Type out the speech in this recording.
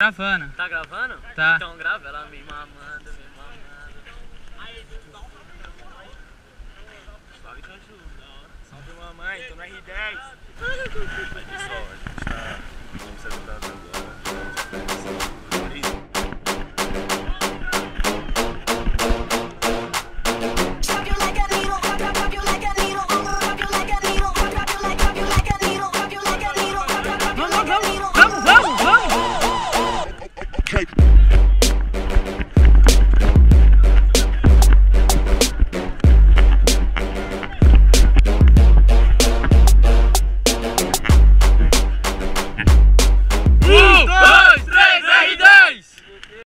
Gravando. Tá gravando? Tá. Então grava ela me mamando, me mamando. Salve cachorro, Salve mamãe, tô no R10. baby.